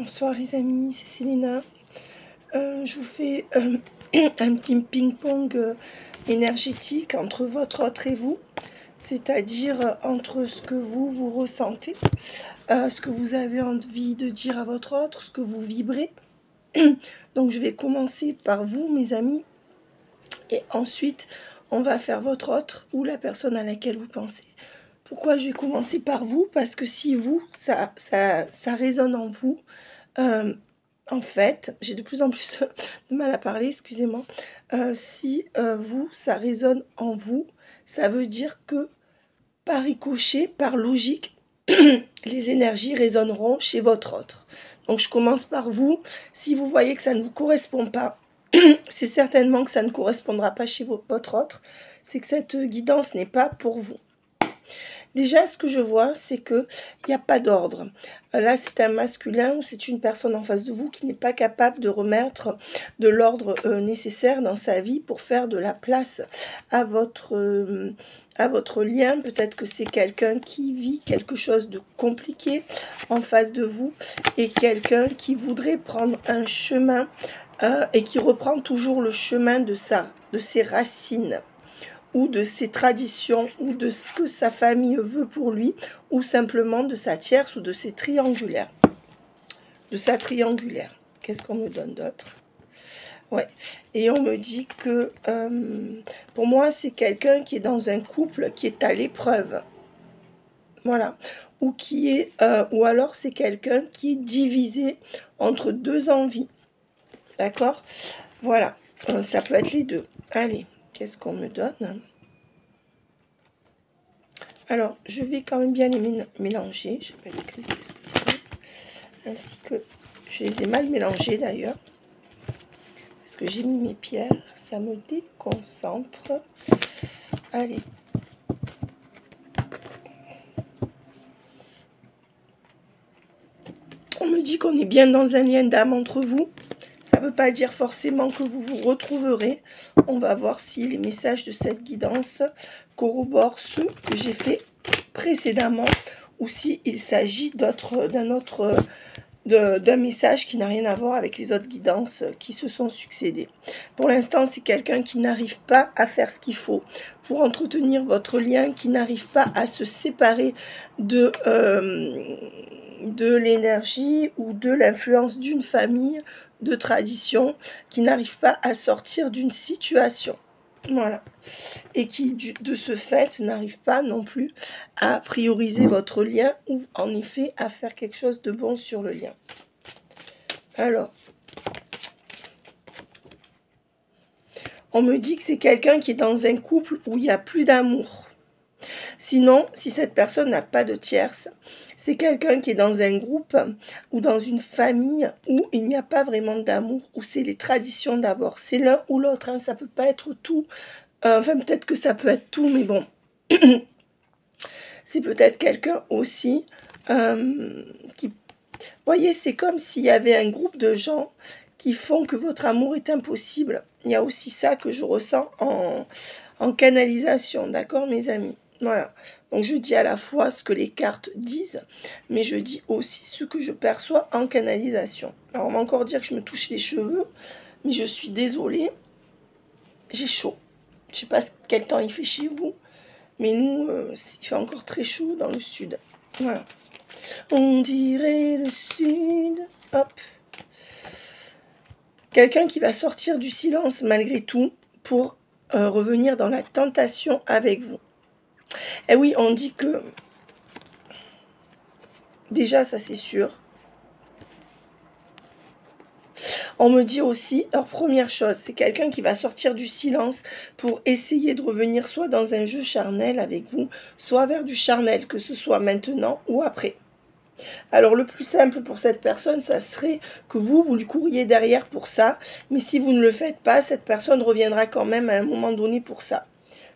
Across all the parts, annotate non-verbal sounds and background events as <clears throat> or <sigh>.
Bonsoir les amis, c'est Célina. Euh, je vous fais euh, <clears throat> un petit ping-pong euh, énergétique entre votre autre et vous, c'est-à-dire entre ce que vous, vous ressentez, ce que vous avez envie de dire à votre autre, ce que vous vibrez. <clears throat> Donc je vais commencer par vous, mes amis, et ensuite on va faire votre autre ou la personne à laquelle vous pensez. Pourquoi je vais commencer par vous? Parce que si vous, ça, ça, ça résonne en vous, euh, en fait, j'ai de plus en plus <laughs> de mal à parler, excusez-moi. Euh, si euh, vous, ça résonne en vous, ça veut dire que par ricochet, par logique, <clears throat> les énergies résonneront chez votre autre. Donc je commence par vous. Si vous voyez que ça ne vous correspond pas, <clears throat> c'est certainement que ça ne correspondra pas chez votre autre. C'est que cette guidance n'est pas pour vous. Déjà, ce que je vois, c'est qu'il n'y a pas d'ordre. Là, c'est un masculin ou c'est une personne en face de vous qui n'est pas capable de remettre de l'ordre euh, nécessaire dans sa vie pour faire de la place à votre, euh, à votre lien. Peut-être que c'est quelqu'un qui vit quelque chose de compliqué en face de vous et quelqu'un qui voudrait prendre un chemin euh, et qui reprend toujours le chemin de ses racines ou de ses traditions, ou de ce que sa famille veut pour lui, ou simplement de sa tierce ou de ses triangulaires. De sa triangulaire. Qu'est-ce qu'on me donne d'autre? Ouais. Et on me dit que euh, pour moi, c'est quelqu'un qui est dans un couple qui est à l'épreuve. Voilà. Ou qui est, euh, ou alors c'est quelqu'un qui est divisé entre deux envies. D'accord? Voilà. Euh, ça peut être les deux. Allez, Qu'on me donne Alors, je vais quand même bien les mélanger. J'ai pas écrit Ainsi que je les ai mal mélangés d'ailleurs. Parce que j'ai mis mes pierres. Ça me déconcentre. Allez. On me dit qu'on est bien dans un lien d'âme entre vous. Ça ne veut pas dire forcément que vous vous retrouverez. On va voir si les messages de cette guidance corroborent ceux que j'ai fait précédemment ou s'il s'agit d'un autre d'un message qui n'a rien à voir avec les autres guidances qui se sont succédées. Pour l'instant, c'est quelqu'un qui n'arrive pas à faire ce qu'il faut pour entretenir votre lien, qui n'arrive pas à se séparer de, euh, de l'énergie ou de l'influence d'une famille, de tradition, qui n'arrive pas à sortir d'une situation. Voilà. Et qui, de ce fait, n'arrive pas non plus à prioriser votre lien ou en effet à faire quelque chose de bon sur le lien. Alors, on me dit que c'est quelqu'un qui est dans un couple où il n'y a plus d'amour. Sinon, si cette personne n'a pas de tierce, c'est quelqu'un qui est dans un groupe ou dans une famille où il n'y a pas vraiment d'amour, où c'est les traditions d'abord. C'est l'un ou l'autre, hein, ça peut pas être tout. Euh, enfin, peut-être que ça peut être tout, mais bon. c'est peut-être quelqu'un aussi euh, qui... Voyez, c'est comme s'il y avait un groupe de gens qui font que votre amour est impossible. Il y a aussi ça que je ressens en, en canalisation, d'accord mes amis? Voilà. Donc je dis à la fois ce que les cartes disent, mais je dis aussi ce que je perçois en canalisation. Alors on va encore dire que je me touche les cheveux, mais je suis désolée. J'ai chaud. Je sais pas quel temps il fait chez vous, mais nous, euh, il fait encore très chaud dans le sud. Voilà. On dirait le sud. Hop. Quelqu'un qui va sortir du silence malgré tout pour euh, revenir dans la tentation avec vous. Et eh oui, on dit que déjà, ça c'est sûr. On me dit aussi, alors première chose, c'est quelqu'un qui va sortir du silence pour essayer de revenir soit dans un jeu charnel avec vous, soit vers du charnel, que ce soit maintenant ou après. Alors le plus simple pour cette personne, ça serait que vous, vous lui couriez derrière pour ça, mais si vous ne le faites pas, cette personne reviendra quand même à un moment donné pour ça.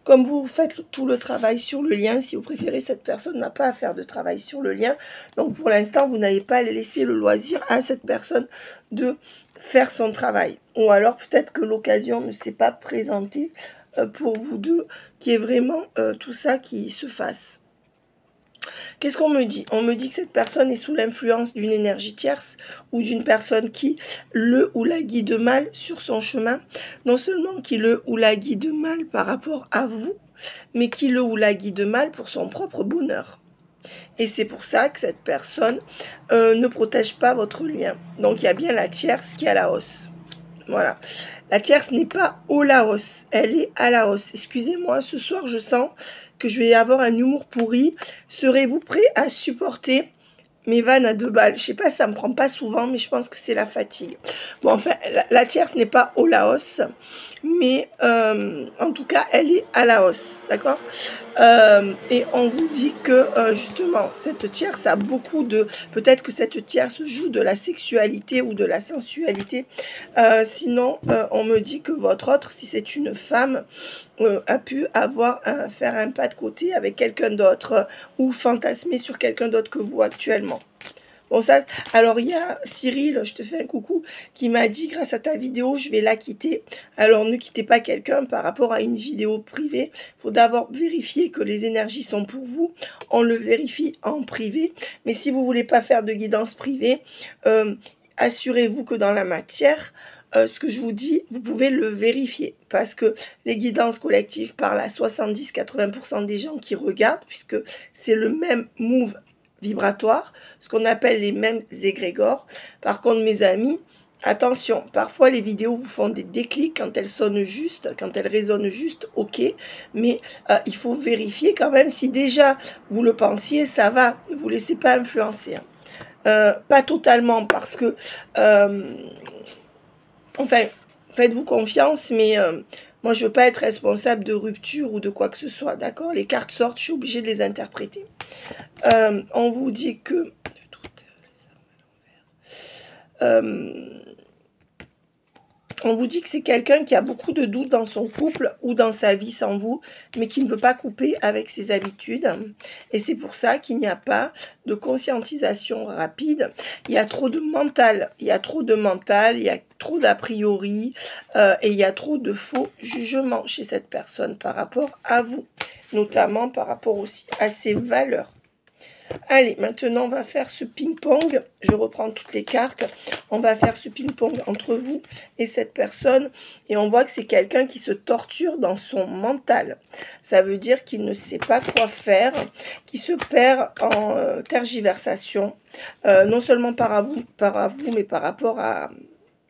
Comme vous faites tout le travail sur le lien, si vous préférez, cette personne n'a pas à faire de travail sur le lien. Donc pour l'instant, vous n'avez pas laissé le loisir à cette personne de faire son travail. Ou alors peut-être que l'occasion ne s'est pas présentée euh, pour vous deux, qui est vraiment euh, tout ça qui se fasse. Qu'est-ce qu'on me dit? On me dit que cette personne est sous l'influence d'une énergie tierce ou d'une personne qui le ou la guide mal sur son chemin. Non seulement qui le ou la guide mal par rapport à vous, mais qui le ou la guide mal pour son propre bonheur. Et c'est pour ça que cette personne euh, ne protège pas votre lien. Donc il y a bien la tierce qui est à la hausse. Voilà. La tierce n'est pas au Laos, elle est à la hausse. Excusez-moi, ce soir je sens que je vais avoir un humour pourri. Serez-vous prêt à supporter mes vannes à deux balles. Je sais pas, ça me prend pas souvent, mais je pense que c'est la fatigue. Bon, enfin, la, tierce n'est pas au Laos, mais euh, en tout cas, elle est à Laos, d'accord? Euh, Et on vous dit que euh, justement, cette tierce a beaucoup de... Peut-être que cette tierce joue de la sexualité ou de la sensualité. sinon, on me dit que votre autre, si c'est une femme, a pu avoir un, faire un pas de côté avec quelqu'un d'autre ou fantasmer sur quelqu'un d'autre que vous actuellement. Bon, ça, alors il y a Cyril, je te fais un coucou, qui m'a dit grâce à ta vidéo, je vais la quitter. Alors ne quittez pas quelqu'un par rapport à une vidéo privée. Il faut d'abord vérifier que les énergies sont pour vous. On le vérifie en privé. Mais si vous voulez pas faire de guidance privée, euh, assurez-vous que dans la matière, euh, ce que je vous dis, vous pouvez le vérifier parce que les guidances collectives parlent à 70-80% des gens qui regardent puisque c'est le même move vibratoire, ce qu'on appelle les mêmes égrégores. Par contre, mes amis, attention, parfois les vidéos vous font des déclics quand elles sonnent juste, quand elles résonnent juste, ok, mais euh, il faut vérifier quand même si déjà vous le pensiez, ça va, ne vous laissez pas influencer. Hein. Euh, pas totalement parce que, enfin, faites-vous confiance, mais moi, je ne veux pas être responsable de rupture ou de quoi que ce soit, d'accord? Les cartes sortent, je suis obligée de les interpréter. Euh, on vous dit que... Euh, on vous dit que c'est quelqu'un qui a beaucoup de doutes dans son couple ou dans sa vie sans vous, mais qui ne veut pas couper avec ses habitudes. Et c'est pour ça qu'il n'y a pas de conscientisation rapide. Il y a trop de mental, il y a trop de mental, il y a trop d'a priori euh, et il y a trop de faux jugements chez cette personne par rapport à vous, notamment par rapport aussi à ses valeurs. Allez, maintenant on va faire ce ping-pong. Je reprends toutes les cartes. On va faire ce ping-pong entre vous et cette personne. Et on voit que c'est quelqu'un qui se torture dans son mental. Ça veut dire qu'il ne sait pas quoi faire, qui se perd en euh, tergiversation. Euh, non seulement par à, vous, par à vous, mais par rapport à,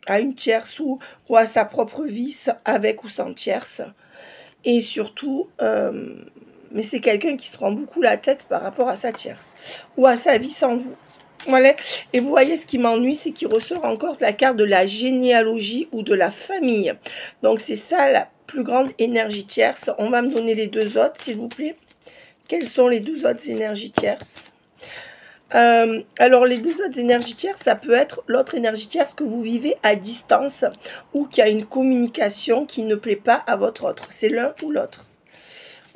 à une tierce ou, à sa propre vie, avec ou sans tierce. Et surtout... Euh, mais c'est quelqu'un qui se prend beaucoup la tête par rapport à sa tierce ou à sa vie sans vous. Voilà. Et vous voyez, ce qui m'ennuie, c'est qu'il ressort encore la carte de la généalogie ou de la famille. Donc, c'est ça la plus grande énergie tierce. On va me donner les deux autres, s'il vous plaît. Quelles sont les deux autres énergies tierces? Euh, alors, les deux autres énergies tierces, ça peut être l'autre énergie tierce que vous vivez à distance ou qui a une communication qui ne plaît pas à votre autre. C'est l'un ou l'autre.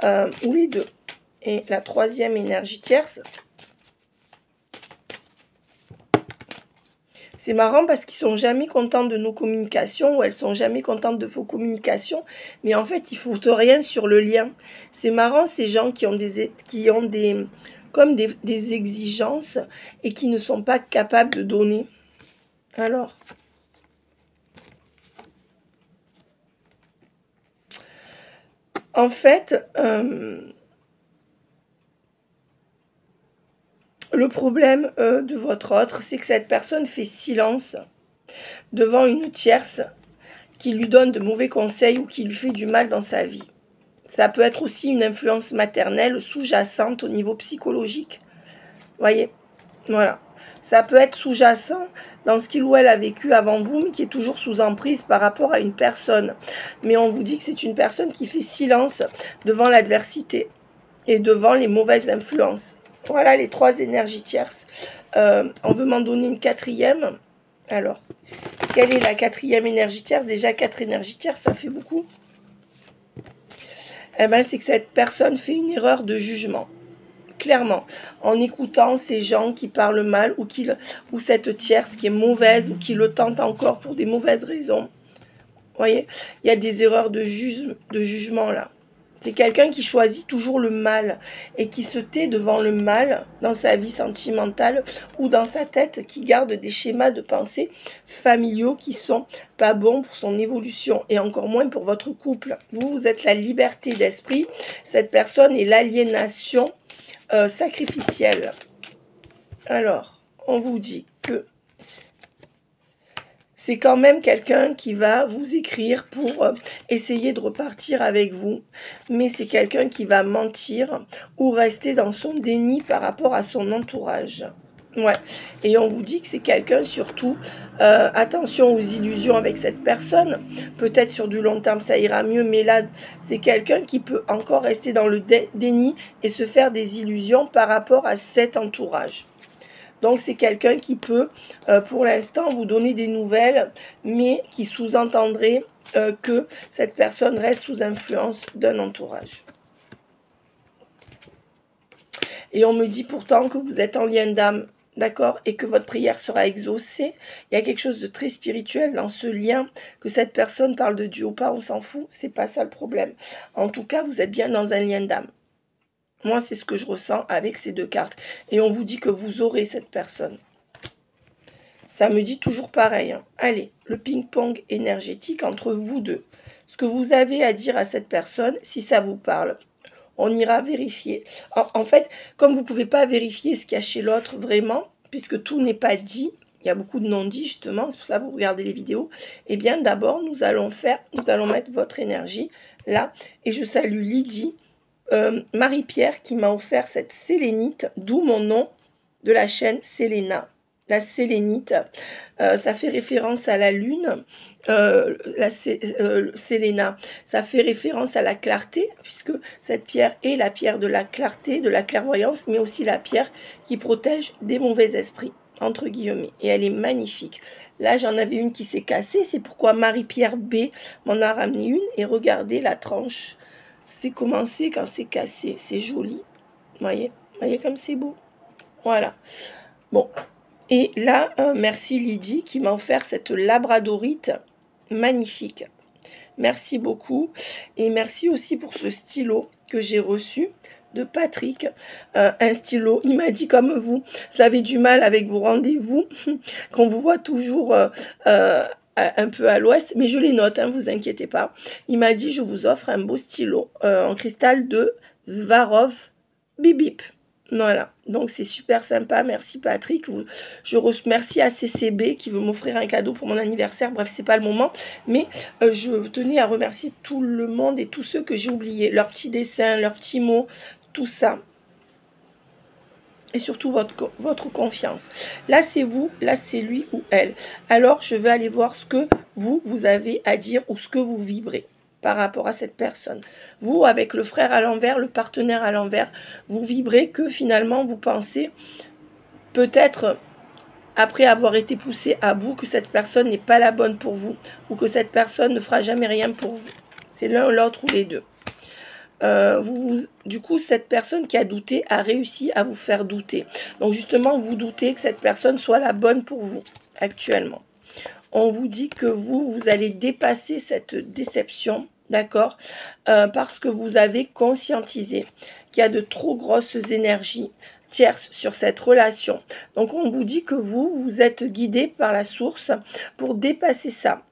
Euh, ou les deux. Et la troisième énergie tierce, c'est marrant parce qu'ils sont jamais contents de nos communications ou elles sont jamais contentes de vos communications, mais en fait, ils foutent rien sur le lien. C'est marrant ces gens qui ont des qui ont des comme des, des exigences et qui ne sont pas capables de donner. Alors, En fait, euh, le problème euh, de votre autre, c'est que cette personne fait silence devant une tierce qui lui donne de mauvais conseils ou qui lui fait du mal dans sa vie. Ça peut être aussi une influence maternelle sous-jacente au niveau psychologique. Voyez? Voilà. Ça peut être sous-jacent dans ce qu'il ou elle a vécu avant vous, mais qui est toujours sous emprise par rapport à une personne. Mais on vous dit que c'est une personne qui fait silence devant l'adversité et devant les mauvaises influences. Voilà les trois énergies tierces. Euh, on veut m'en donner une quatrième. Alors, quelle est la quatrième énergie tierce? Déjà, quatre énergies tierces, ça fait beaucoup. Eh ben, c'est que cette personne fait une erreur de jugement clairement, en écoutant ces gens qui parlent mal ou, qui, ou cette tierce qui est mauvaise ou qui le tente encore pour des mauvaises raisons. Vous voyez, il y a des erreurs de, de jugement là. C'est quelqu'un qui choisit toujours le mal et qui se tait devant le mal dans sa vie sentimentale ou dans sa tête, qui garde des schémas de pensée familiaux qui sont pas bons pour son évolution et encore moins pour votre couple. Vous, vous êtes la liberté d'esprit. Cette personne est l'aliénation euh, sacrificielle. Alors, on vous dit que c'est quand même quelqu'un qui va vous écrire pour euh, essayer de repartir avec vous, mais c'est quelqu'un qui va mentir ou rester dans son déni par rapport à son entourage. Ouais. Et on vous dit que c'est quelqu'un surtout, euh, attention aux illusions avec cette personne. Peut-être sur du long terme ça ira mieux, mais là c'est quelqu'un qui peut encore rester dans le déni et se faire des illusions par rapport à cet entourage. Donc c'est quelqu'un qui peut, euh, pour l'instant, vous donner des nouvelles, mais qui sous-entendrait euh, que cette personne reste sous influence d'un entourage. Et on me dit pourtant que vous êtes en lien d'âme, d'accord, et que votre prière sera exaucée. Il y a quelque chose de très spirituel dans ce lien, que cette personne parle de Dieu ou pas, on s'en fout, c'est pas ça le problème. En tout cas, vous êtes bien dans un lien d'âme. Moi, c'est ce que je ressens avec ces deux cartes. Et on vous dit que vous aurez cette personne. Ça me dit toujours pareil. Hein. Allez, le ping-pong énergétique entre vous deux. Ce que vous avez à dire à cette personne, si ça vous parle, on ira vérifier. En, fait, comme vous ne pouvez pas vérifier ce qu'il y a chez l'autre vraiment, puisque tout n'est pas dit, il y a beaucoup de non-dits justement, c'est pour ça que vous regardez les vidéos, eh bien d'abord, nous allons faire, nous allons mettre votre énergie là. Et je salue Lydie euh, Marie-Pierre qui m'a offert cette sélénite, d'où mon nom de la chaîne Séléna. La sélénite, euh, ça fait référence à la lune, euh, la séléna, ça fait référence à la clarté, puisque cette pierre est la pierre de la clarté, de la clairvoyance, mais aussi la pierre qui protège des mauvais esprits, entre guillemets. Et elle est magnifique. Là, j'en avais une qui s'est cassée, c'est pourquoi Marie-Pierre B m'en a ramené une, et regardez la tranche c'est commencé quand c'est cassé. C'est joli. Voyez? Voyez comme c'est beau. Voilà. Bon. Et là, euh, merci Lydie qui m'a offert cette labradorite magnifique. Merci beaucoup. Et merci aussi pour ce stylo que j'ai reçu de Patrick. Euh, un stylo. Il m'a dit comme vous, vous avez du mal avec vos rendez-vous, <laughs> qu'on vous voit toujours euh, un peu à l'ouest, mais je les note, hein, vous inquiétez pas. Il m'a dit, je vous offre un beau stylo en cristal de Svarov Bibip. Voilà, donc c'est super sympa. Merci Patrick. Je remercie à CCB qui veut m'offrir un cadeau pour mon anniversaire. Bref, c'est pas le moment, mais euh, je tenais à remercier tout le monde et tous ceux que j'ai oubliés. Leurs petits dessins, leurs petits mots, tout ça et surtout votre, votre confiance. Là, c'est vous, là, c'est lui ou elle. Alors, je vais aller voir ce que vous, vous avez à dire ou ce que vous vibrez par rapport à cette personne. Vous, avec le frère à l'envers, le partenaire à l'envers, vous vibrez que finalement, vous pensez peut-être après avoir été poussé à bout que cette personne n'est pas la bonne pour vous ou que cette personne ne fera jamais rien pour vous. C'est l'un, l'autre ou les deux. Euh, du coup, cette personne qui a douté a réussi à vous faire douter. Donc justement, vous doutez que cette personne soit la bonne pour vous actuellement. On vous dit que vous, vous allez dépasser cette déception, d'accord euh, Parce que vous avez conscientisé qu'il y a de trop grosses énergies tierces sur cette relation. Donc on vous dit que vous, vous êtes guidé par la source pour dépasser ça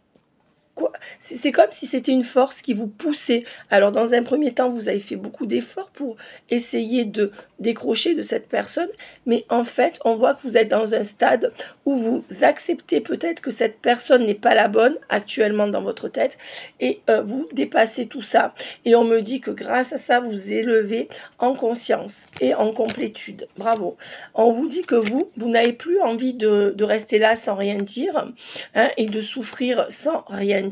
c'est comme si c'était une force qui vous poussait. Alors dans un premier temps, vous avez fait beaucoup d'efforts pour essayer de décrocher de cette personne, mais en fait, on voit que vous êtes dans un stade où vous acceptez peut-être que cette personne n'est pas la bonne actuellement dans votre tête et euh, vous dépassez tout ça. Et on me dit que grâce à ça, vous élevez en conscience et en complétude. Bravo. On vous dit que vous, vous n'avez plus envie de, rester là sans rien dire hein, et de souffrir sans rien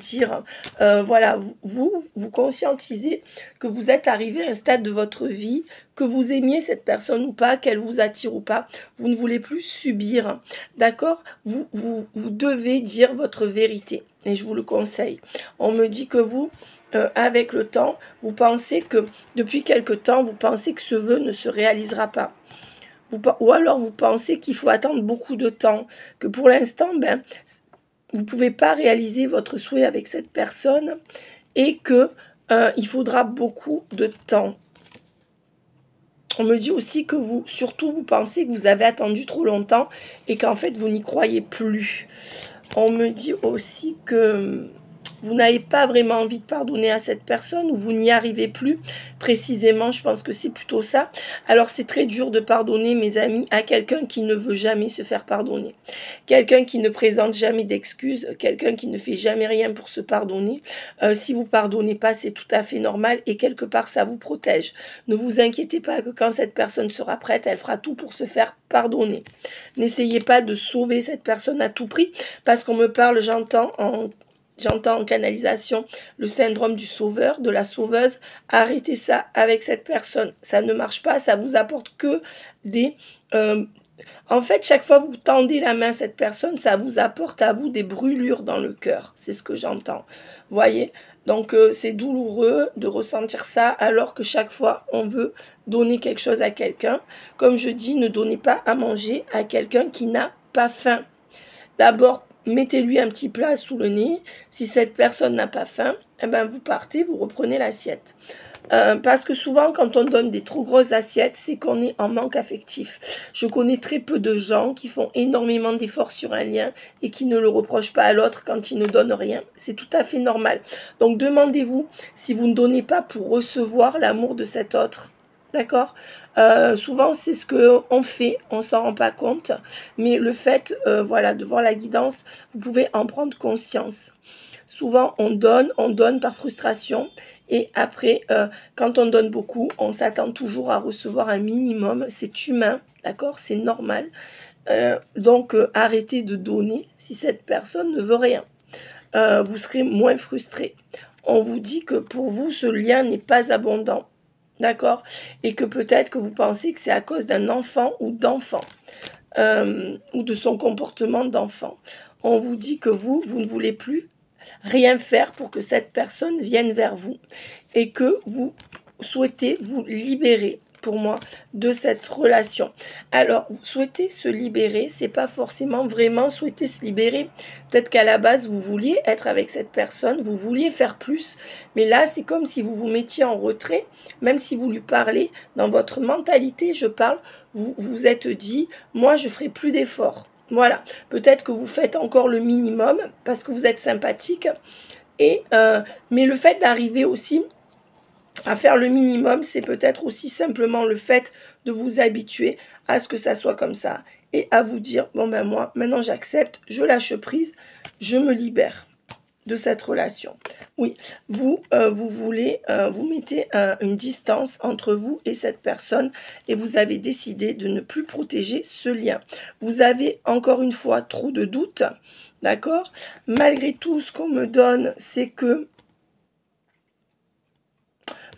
Euh, voilà, vous, vous conscientisez que vous êtes arrivé à un stade de votre vie, que vous aimiez cette personne ou pas, qu'elle vous attire ou pas, vous ne voulez plus subir. D'accord? Vous, vous, vous devez dire votre vérité. Et je vous le conseille. On me dit que vous, euh, avec le temps, vous pensez que depuis quelque temps, vous pensez que ce vœu ne se réalisera pas. ou alors vous pensez qu'il faut attendre beaucoup de temps, que pour l'instant, ben, vous ne pouvez pas réaliser votre souhait avec cette personne et que euh, il faudra beaucoup de temps. On me dit aussi que vous, surtout, vous pensez que vous avez attendu trop longtemps et qu'en fait, vous n'y croyez plus. On me dit aussi que vous n'avez pas vraiment envie de pardonner à cette personne ou vous n'y arrivez plus précisément, je pense que c'est plutôt ça. Alors c'est très dur de pardonner, mes amis, à quelqu'un qui ne veut jamais se faire pardonner. Quelqu'un qui ne présente jamais d'excuses, quelqu'un qui ne fait jamais rien pour se pardonner. Euh, si vous pardonnez pas, c'est tout à fait normal et quelque part ça vous protège. Ne vous inquiétez pas que quand cette personne sera prête, elle fera tout pour se faire pardonner. N'essayez pas de sauver cette personne à tout prix parce qu'on me parle, j'entends en J'entends en canalisation le syndrome du sauveur, de la sauveuse. Arrêtez ça avec cette personne. Ça ne marche pas, ça vous apporte que des... Euh, en fait, chaque fois que vous tendez la main à cette personne, ça vous apporte à vous des brûlures dans le cœur. C'est ce que j'entends. Voyez? Donc, euh, c'est douloureux de ressentir ça alors que chaque fois, on veut donner quelque chose à quelqu'un. Comme je dis, ne donnez pas à manger à quelqu'un qui n'a pas faim. D'abord, mettez-lui un petit plat sous le nez. Si cette personne n'a pas faim, eh ben vous partez, vous reprenez l'assiette. Euh, parce que souvent, quand on donne des trop grosses assiettes, c'est qu'on est en manque affectif. Je connais très peu de gens qui font énormément d'efforts sur un lien et qui ne le reprochent pas à l'autre quand ils ne donnent rien. C'est tout à fait normal. Donc demandez-vous si vous ne donnez pas pour recevoir l'amour de cet autre. D'accord euh, Souvent, c'est ce qu'on fait, on s'en rend pas compte. Mais le fait, euh, voilà, de voir la guidance, vous pouvez en prendre conscience. Souvent, on donne, on donne par frustration. Et après, euh, quand on donne beaucoup, on s'attend toujours à recevoir un minimum. C'est humain, d'accord C'est normal. donc, arrêtez de donner si cette personne ne veut rien. vous serez moins frustré. On vous dit que pour vous, ce lien n'est pas abondant. D'accord? Et que peut-être que vous pensez que c'est à cause d'un enfant ou d'enfant, euh, ou de son comportement d'enfant. On vous dit que vous, vous ne voulez plus rien faire pour que cette personne vienne vers vous et que vous souhaitez vous libérer moi de cette relation. Alors, souhaiter se libérer, c'est pas forcément vraiment souhaiter se libérer. Peut-être qu'à la base, vous vouliez être avec cette personne, vous vouliez faire plus, mais là, c'est comme si vous vous mettiez en retrait, même si vous lui parlez, dans votre mentalité, je parle, vous vous êtes dit, moi, je ferai plus d'efforts. Voilà, peut-être que vous faites encore le minimum parce que vous êtes sympathique. Et, euh, mais le fait d'arriver aussi à faire le minimum, c'est peut-être aussi simplement le fait de vous habituer à ce que ça soit comme ça et à vous dire, bon ben moi, maintenant j'accepte, je lâche prise, je me libère de cette relation. Oui, vous, euh, vous voulez, euh, vous mettez une distance entre vous et cette personne et vous avez décidé de ne plus protéger ce lien. Vous avez encore une fois trop de doutes, d'accord? Malgré tout, ce qu'on me donne, c'est que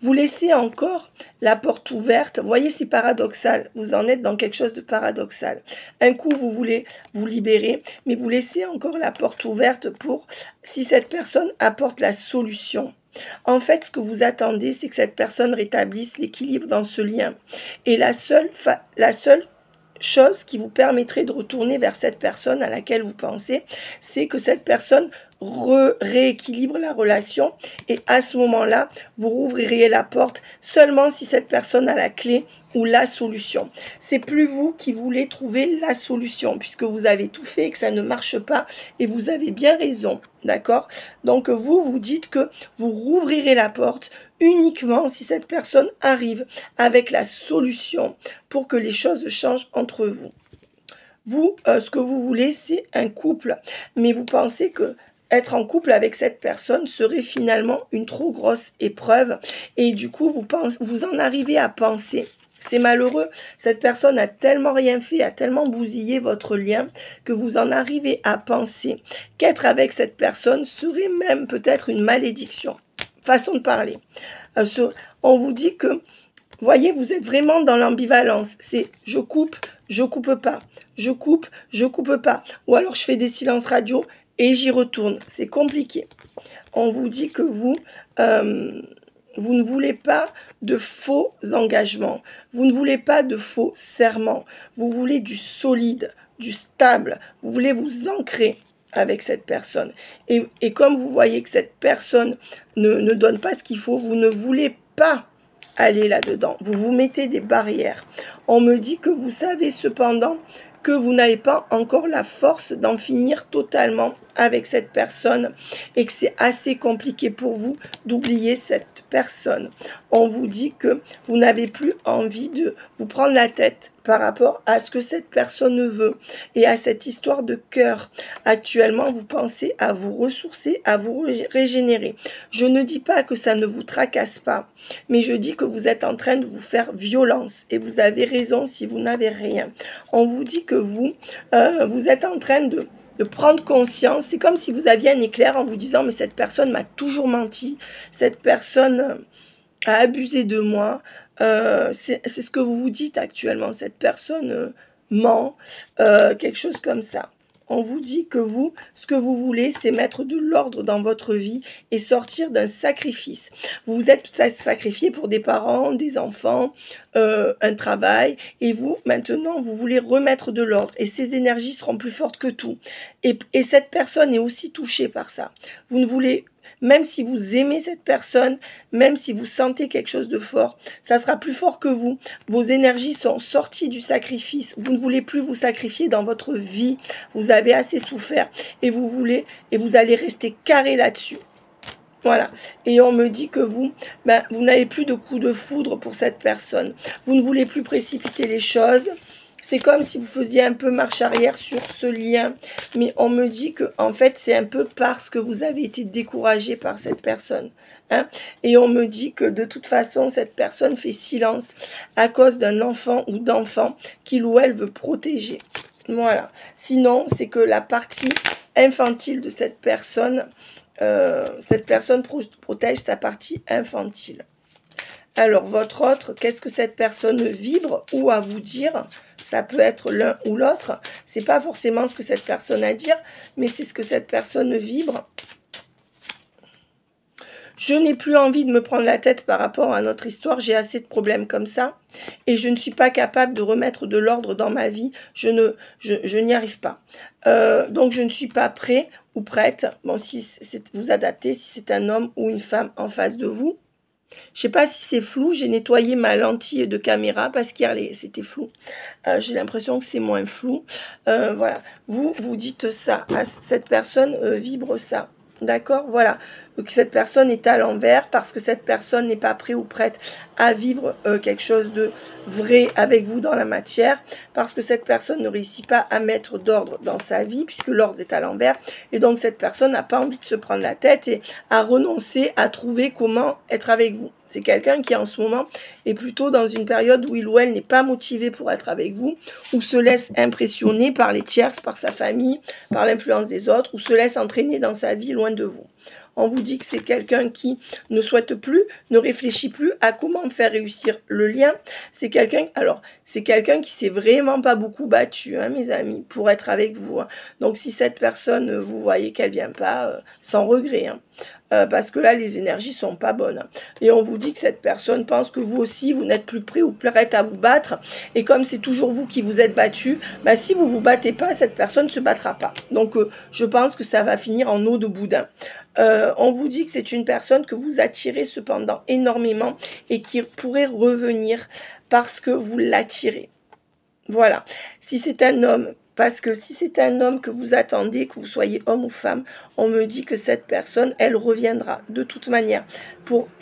vous laissez encore la porte ouverte. Voyez, c'est paradoxal. Vous en êtes dans quelque chose de paradoxal. Un coup, vous voulez vous libérer, mais vous laissez encore la porte ouverte pour si cette personne apporte la solution. En fait, ce que vous attendez, c'est que cette personne rétablisse l'équilibre dans ce lien. Et la seule, la seule chose qui vous permettrait de retourner vers cette personne à laquelle vous pensez, c'est que cette personne rééquilibre la relation et à ce moment-là, vous rouvrirez la porte seulement si cette personne a la clé ou la solution. C'est plus vous qui voulez trouver la solution puisque vous avez tout fait et que ça ne marche pas et vous avez bien raison, d'accord? Donc vous, vous dites que vous rouvrirez la porte uniquement si cette personne arrive avec la solution pour que les choses changent entre vous. Vous, euh, ce que vous voulez, c'est un couple, mais vous pensez que être en couple avec cette personne serait finalement une trop grosse épreuve et du coup vous, en arrivez à penser c'est malheureux. Cette personne a tellement rien fait, a tellement bousillé votre lien que vous en arrivez à penser qu'être avec cette personne serait même peut-être une malédiction. Façon de parler. Euh, on vous dit que, voyez, vous êtes vraiment dans l'ambivalence. C'est je coupe, je coupe pas. Je coupe, je coupe pas. Ou alors je fais des silences radio et j'y retourne. C'est compliqué. On vous dit que vous, euh, vous ne voulez pas de faux engagements. Vous ne voulez pas de faux serments. Vous voulez du solide, du stable. Vous voulez vous ancrer. avec cette personne. Et, comme vous voyez que cette personne ne, ne donne pas ce qu'il faut, vous ne voulez pas aller là-dedans. Vous vous mettez des barrières. On me dit que vous savez cependant que vous n'avez pas encore la force d'en finir totalement avec cette personne et que c'est assez compliqué pour vous d'oublier cette personne. On vous dit que vous n'avez plus envie de vous prendre la tête par rapport à ce que cette personne veut et à cette histoire de cœur. Actuellement, vous pensez à vous ressourcer, à vous régénérer. Je ne dis pas que ça ne vous tracasse pas, mais je dis que vous êtes en train de vous faire violence et vous avez raison si vous n'avez rien. On vous dit que vous, euh, vous êtes en train de de prendre conscience. C'est comme si vous aviez un éclair en vous disant, mais cette personne m'a toujours menti, cette personne euh, a abusé de moi. Euh, c'est ce que vous vous dites actuellement, cette personne euh, ment, quelque chose comme ça on vous dit que vous, ce que vous voulez, c'est mettre de l'ordre dans votre vie et sortir d'un sacrifice. Vous vous êtes sacrifié pour des parents, des enfants, euh, un travail, et vous, maintenant, vous voulez remettre de l'ordre, et ces énergies seront plus fortes que tout. Et, et cette personne est aussi touchée par ça. Vous ne voulez même si vous aimez cette personne, même si vous sentez quelque chose de fort, ça sera plus fort que vous. Vos énergies sont sorties du sacrifice. Vous ne voulez plus vous sacrifier dans votre vie. Vous avez assez souffert et vous voulez et vous allez rester carré là-dessus. Voilà. Et on me dit que vous, ben, vous n'avez plus de coup de foudre pour cette personne. Vous ne voulez plus précipiter les choses. C'est comme si vous faisiez un peu marche arrière sur ce lien. Mais on me dit que, en fait, c'est un peu parce que vous avez été découragé par cette personne. Hein. Et on me dit que de toute façon, cette personne fait silence à cause d'un enfant ou d'enfant qu'il ou elle veut protéger. Voilà. Sinon, c'est que la partie infantile de cette personne, euh, cette personne protège sa partie infantile. Alors, votre autre, qu'est-ce que cette personne vibre ou à vous dire? Ça peut être l'un ou l'autre. C'est pas forcément ce que cette personne a à dire, mais c'est ce que cette personne vibre. Je n'ai plus envie de me prendre la tête par rapport à notre histoire. J'ai assez de problèmes comme ça. Et je ne suis pas capable de remettre de l'ordre dans ma vie. Je ne, je, n'y arrive pas. Euh, donc je ne suis pas prêt ou prête. Bon, si vous adaptez, si c'est un homme ou une femme en face de vous. Je sais pas si c'est flou, j'ai nettoyé ma lentille de caméra parce qu'hier c'était flou. Euh, j'ai l'impression que c'est moins flou. Euh, voilà, vous, vous dites ça, cette personne euh, vibre ça. D'accord Voilà que cette personne est à l'envers parce que cette personne n'est pas prête ou prête à vivre euh, quelque chose de vrai avec vous dans la matière, parce que cette personne ne réussit pas à mettre d'ordre dans sa vie, puisque l'ordre est à l'envers, et donc cette personne n'a pas envie de se prendre la tête et à renoncer à trouver comment être avec vous. C'est quelqu'un qui en ce moment est plutôt dans une période où il ou elle n'est pas motivé pour être avec vous, ou se laisse impressionner par les tierces, par sa famille, par l'influence des autres, ou se laisse entraîner dans sa vie loin de vous on vous dit que c'est quelqu'un qui ne souhaite plus, ne réfléchit plus à comment faire réussir le lien. C'est quelqu'un, alors, c'est quelqu'un qui s'est vraiment pas beaucoup battu, hein, mes amis, pour être avec vous. Hein. Donc, si cette personne, vous voyez qu'elle vient pas, euh, sans regret. Hein. Euh, parce que là, les énergies sont pas bonnes. Et on vous dit que cette personne pense que vous aussi, vous n'êtes plus prêt ou prête à vous battre. Et comme c'est toujours vous qui vous êtes battu, bah, si vous vous battez pas, cette personne ne se battra pas. Donc, euh, je pense que ça va finir en eau de boudin. Euh, on vous dit que c'est une personne que vous attirez cependant énormément et qui pourrait revenir parce que vous l'attirez. Voilà. Si c'est un homme, parce que si c'est un homme que vous attendez, que vous soyez homme ou femme, on me dit que cette personne, elle reviendra de toute manière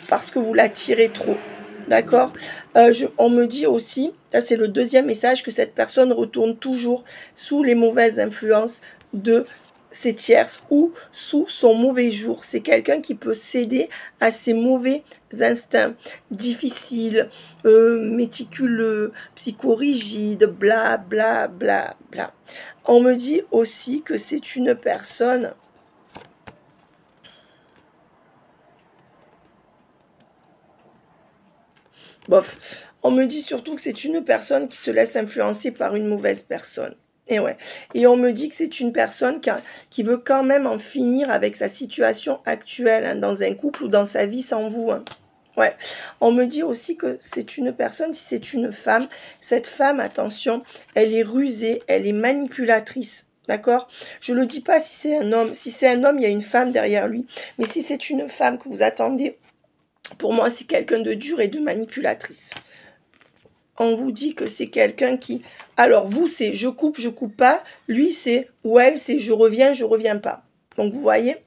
parce que vous l'attirez trop. D'accord? Euh, On me dit aussi, ça c'est le deuxième message, que cette personne retourne toujours sous les mauvaises influences de ses tierces ou sous son mauvais jour. C'est quelqu'un qui peut céder à ses mauvais instincts difficiles, euh, méticuleux, psychorigides, bla bla bla bla. On me dit aussi que c'est une personne Bof. On me dit surtout que c'est une personne qui se laisse influencer par une mauvaise personne. Et on me dit que c'est une personne qui, veut quand même en finir avec sa situation actuelle hein, dans un couple ou dans sa vie sans vous. Hein. On me dit aussi que c'est une personne, si c'est une femme, cette femme, attention, elle est rusée, elle est manipulatrice. D'accord? Je ne le dis pas si c'est un homme. Si c'est un homme, il y a une femme derrière lui. Mais si c'est une femme que vous attendez, pour moi, c'est quelqu'un de dur et de manipulatrice. On vous dit que c'est quelqu'un qui... Alors, vous, c'est je coupe, je coupe pas. Lui, c'est, ou elle, c'est je reviens, je reviens pas. Donc, vous voyez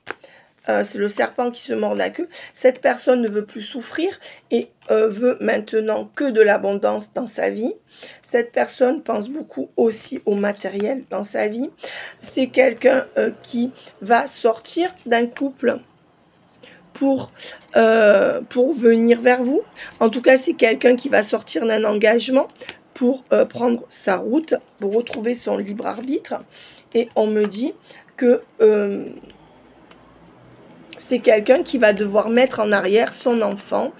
euh, c'est le serpent qui se mord la queue. Cette personne ne veut plus souffrir et euh, veut maintenant que de l'abondance dans sa vie. Cette personne pense beaucoup aussi au matériel dans sa vie. C'est quelqu'un euh, qui va sortir d'un couple pour, pour venir vers vous. En tout cas, c'est quelqu'un qui va sortir d'un engagement pour prendre sa route, pour retrouver son libre arbitre. Et on me dit que c'est quelqu'un qui va devoir mettre en arrière son enfant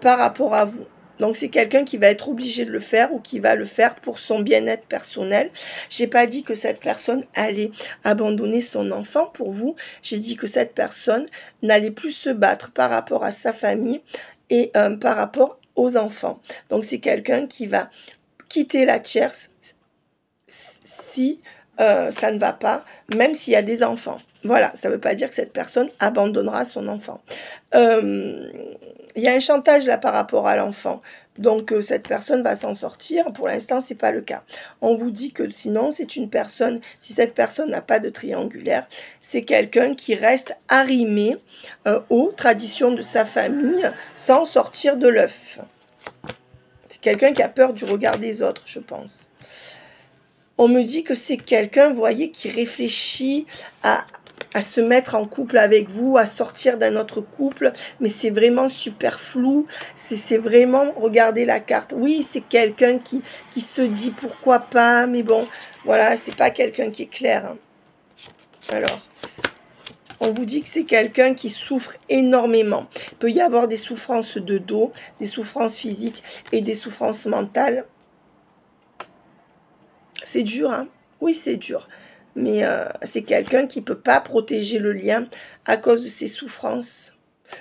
par rapport à vous. Donc c'est quelqu'un qui va être obligé de le faire ou qui va le faire pour son bien-être personnel. J'ai pas dit que cette personne allait abandonner son enfant pour vous. J'ai dit que cette personne n'allait plus se battre par rapport à sa famille et euh, par rapport aux enfants. Donc c'est quelqu'un qui va quitter la tierce si euh, ça ne va pas, même s'il y a des enfants. Voilà, ça ne veut pas dire que cette personne abandonnera son enfant. Euh, il y a un chantage là par rapport à l'enfant. Donc euh, cette personne va s'en sortir. Pour l'instant, ce n'est pas le cas. On vous dit que sinon, c'est une personne, si cette personne n'a pas de triangulaire, c'est quelqu'un qui reste arrimé aux traditions de sa famille sans sortir de l'œuf. C'est quelqu'un qui a peur du regard des autres, je pense on me dit que c'est quelqu'un, vous voyez, qui réfléchit à, se mettre en couple avec vous, à sortir d'un autre couple, mais c'est vraiment super flou. C'est vraiment, regardez la carte. Oui, c'est quelqu'un qui, qui se dit pourquoi pas, mais bon, voilà, c'est pas quelqu'un qui est clair. Hein. Alors, on vous dit que c'est quelqu'un qui souffre énormément. Il peut y avoir des souffrances de dos, des souffrances physiques et des souffrances mentales. C'est dur, hein Oui, c'est dur. Mais euh, c'est quelqu'un qui ne peut pas protéger le lien à cause de ses souffrances.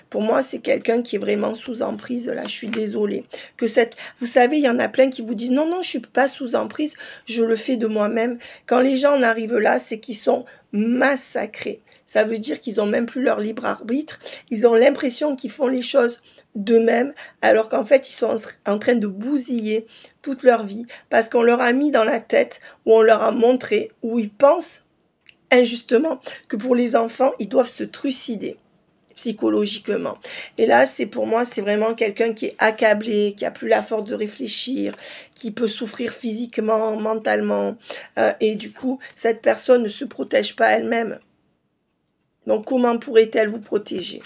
Pour moi, c'est quelqu'un qui est vraiment sous emprise. Là, je suis désolée. Que cette, vous savez, il y en a plein qui vous disent non, non, je suis pas sous emprise. Je le fais de moi-même. Quand les gens en arrivent là, c'est qu'ils sont massacrés. Ça veut dire qu'ils ont même plus leur libre arbitre. Ils ont l'impression qu'ils font les choses d'eux-mêmes, alors qu'en fait, ils sont en train de bousiller toute leur vie parce qu'on leur a mis dans la tête ou on leur a montré ou ils pensent injustement que pour les enfants, ils doivent se trucider psychologiquement. Et là, c'est pour moi, c'est vraiment quelqu'un qui est accablé, qui a plus la force de réfléchir, qui peut souffrir physiquement, mentalement. Euh, et du coup, cette personne ne se protège pas elle-même. Donc, comment pourrait-elle vous protéger?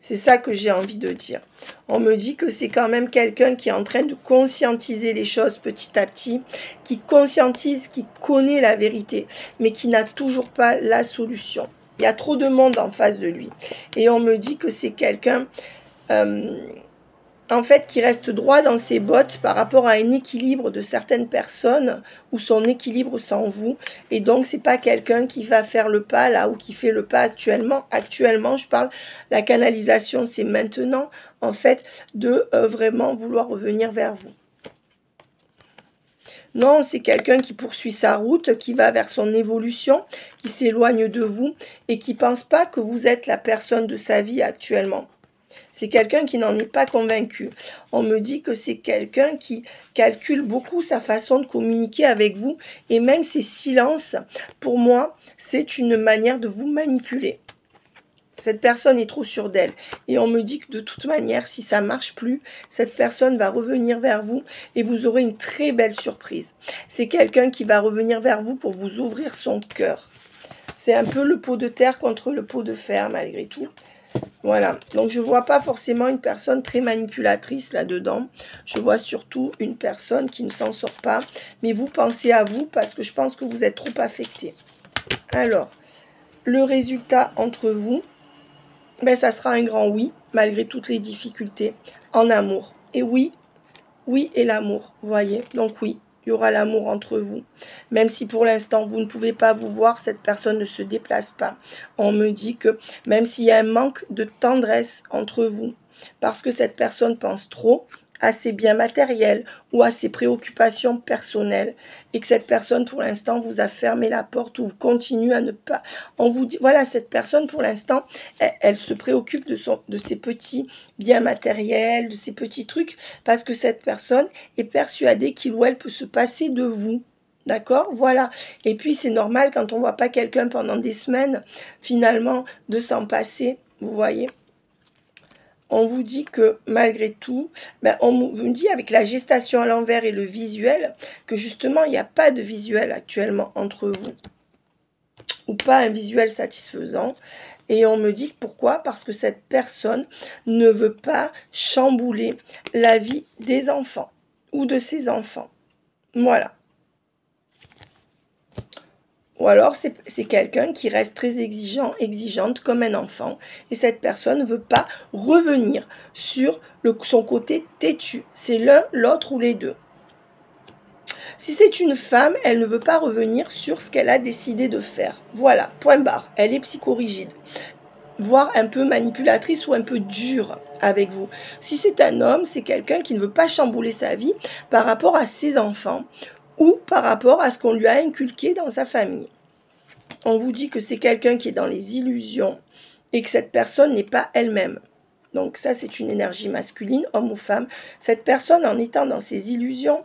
C'est ça que j'ai envie de dire. On me dit que c'est quand même quelqu'un qui est en train de conscientiser les choses petit à petit, qui conscientise, qui connaît la vérité, mais qui n'a toujours pas la solution. Il y a trop de monde en face de lui. Et on me dit que c'est quelqu'un... Euh, en fait, qui reste droit dans ses bottes par rapport à un équilibre de certaines personnes ou son équilibre sans vous. Et donc, c'est pas quelqu'un qui va faire le pas là ou qui fait le pas actuellement. Actuellement, je parle, la canalisation, c'est maintenant, en fait, de euh, vraiment vouloir revenir vers vous. Non, c'est quelqu'un qui poursuit sa route, qui va vers son évolution, qui s'éloigne de vous et qui pense pas que vous êtes la personne de sa vie actuellement. C'est quelqu'un qui n'en est pas convaincu. On me dit que c'est quelqu'un qui calcule beaucoup sa façon de communiquer avec vous et même ses silences, pour moi, c'est une manière de vous manipuler. Cette personne est trop sûre d'elle. Et on me dit que de toute manière, si ça marche plus, cette personne va revenir vers vous et vous aurez une très belle surprise. C'est quelqu'un qui va revenir vers vous pour vous ouvrir son cœur. C'est un peu le pot de terre contre le pot de fer malgré tout. Voilà, donc je ne vois pas forcément une personne très manipulatrice là-dedans. Je vois surtout une personne qui ne s'en sort pas. Mais vous pensez à vous parce que je pense que vous êtes trop affecté. Alors, le résultat entre vous, ben, ça sera un grand oui, malgré toutes les difficultés, en amour. Et oui, oui et l'amour, vous voyez. Donc oui, il y aura l'amour entre vous. Même si pour l'instant vous ne pouvez pas vous voir, cette personne ne se déplace pas. On me dit que même s'il y a un manque de tendresse entre vous, parce que cette personne pense trop à ses biens matériels ou à ses préoccupations personnelles et que cette personne pour l'instant vous a fermé la porte ou continue à ne pas on vous dit voilà cette personne pour l'instant elle, se préoccupe de son de ses petits biens matériels de ses petits trucs parce que cette personne est persuadée qu'il ou elle peut se passer de vous D'accord? Voilà. Et puis c'est normal quand on voit pas quelqu'un pendant des semaines, finalement, de s'en passer. Vous voyez? On vous dit que malgré tout, ben, on vous dit avec la gestation à l'envers et le visuel, que justement, il n'y a pas de visuel actuellement entre vous, ou pas un visuel satisfaisant. Et on me dit pourquoi? Parce que cette personne ne veut pas chambouler la vie des enfants ou de ses enfants. Voilà. Ou alors c'est quelqu'un qui reste très exigeant, exigeante comme un enfant. Et cette personne ne veut pas revenir sur son côté têtu. C'est l'un, l'autre ou les deux. Si c'est une femme, elle ne veut pas revenir sur ce qu'elle a décidé de faire. Voilà, point barre. Elle est psychorigide, voire un peu manipulatrice ou un peu dure avec vous. Si c'est un homme, c'est quelqu'un qui ne veut pas chambouler sa vie par rapport à ses enfants ou par rapport à ce qu'on lui a inculqué dans sa famille. On vous dit que c'est quelqu'un qui est dans les illusions et que cette personne n'est pas elle-même. Donc ça, c'est une énergie masculine, homme ou femme. Cette personne, en étant dans ses illusions,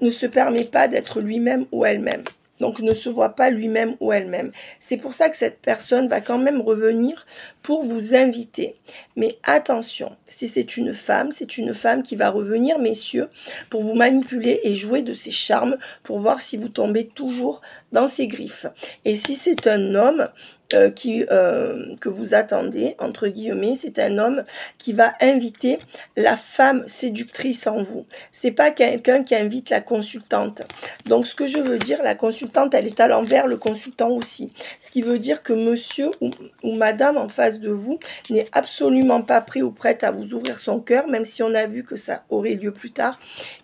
ne se permet pas d'être lui-même ou elle-même. Donc ne se voit pas lui-même ou elle-même. C'est pour ça que cette personne va quand même revenir pour vous inviter. Mais attention, si c'est une femme, c'est une femme qui va revenir, messieurs, pour vous manipuler et jouer de ses charmes pour voir si vous tombez toujours dans ses griffes. Et si c'est un homme, euh, qui, euh, que vous attendez, entre guillemets, c'est un homme qui va inviter la femme séductrice en vous. C'est pas quelqu'un qui invite la consultante. Donc, ce que je veux dire, la consultante, elle est à l'envers, le consultant aussi. Ce qui veut dire que monsieur ou, ou madame en face de vous n'est absolument pas prêt ou prête à vous ouvrir son cœur, même si on a vu que ça aurait lieu plus tard,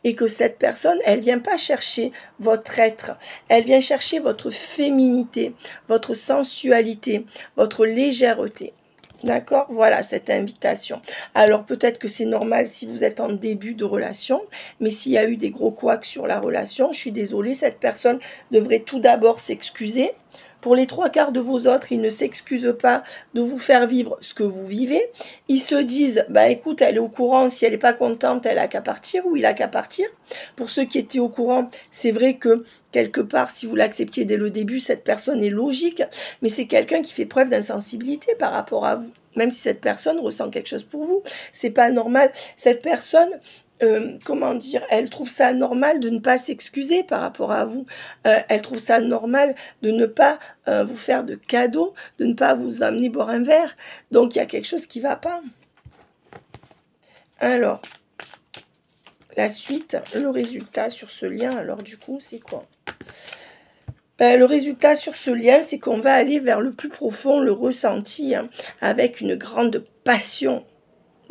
et que cette personne, elle vient pas chercher votre être, elle vient chercher votre féminité, votre sensualité, votre légèreté. D'accord? Voilà cette invitation. Alors peut-être que c'est normal si vous êtes en début de relation, mais s'il y a eu des gros couacs sur la relation, je suis désolée, cette personne devrait tout d'abord s'excuser pour les trois quarts de vos autres, ils ne s'excusent pas de vous faire vivre ce que vous vivez. Ils se disent, bah écoute, elle est au courant, si elle n'est pas contente, elle a qu'à partir ou il a qu'à partir. Pour ceux qui étaient au courant, c'est vrai que quelque part, si vous l'acceptiez dès le début, cette personne est logique, mais c'est quelqu'un qui fait preuve d'insensibilité par rapport à vous même si cette personne ressent quelque chose pour vous. C'est pas normal. Cette personne, euh, comment dire, elle trouve ça normal de ne pas s'excuser par rapport à vous. Euh, elle trouve ça normal de ne pas euh, vous faire de cadeaux, de ne pas vous amener boire un verre. Donc il y a quelque chose qui va pas. Alors, la suite, le résultat sur ce lien, alors du coup, c'est quoi? Ben, le résultat sur ce lien, c'est qu'on va aller vers le plus profond, le ressenti, hein, avec une grande passion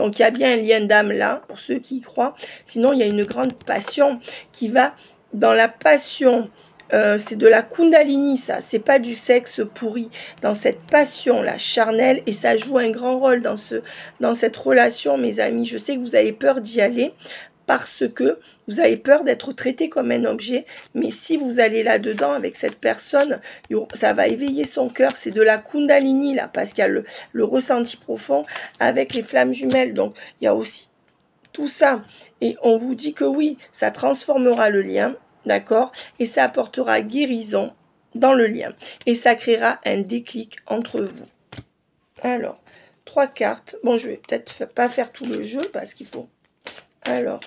donc il y a bien un lien d'âme là, pour ceux qui y croient. Sinon, il y a une grande passion qui va dans la passion. Euh, c'est de la kundalini, ça. C'est pas du sexe pourri. Dans cette passion, la charnelle, et ça joue un grand rôle dans, ce, dans cette relation, mes amis. Je sais que vous avez peur d'y aller parce que vous avez peur d'être traité comme un objet. Mais si vous allez là-dedans avec cette personne, ça va éveiller son cœur. C'est de la kundalini, là, parce qu'il y a le, ressenti profond avec les flammes jumelles. Donc, il y a aussi tout ça. Et on vous dit que oui, ça transformera le lien, d'accord? Et ça apportera guérison dans le lien. Et ça créera un déclic entre vous. Alors, trois cartes. Bon, je vais peut-être pas faire tout le jeu parce qu'il faut... Alors,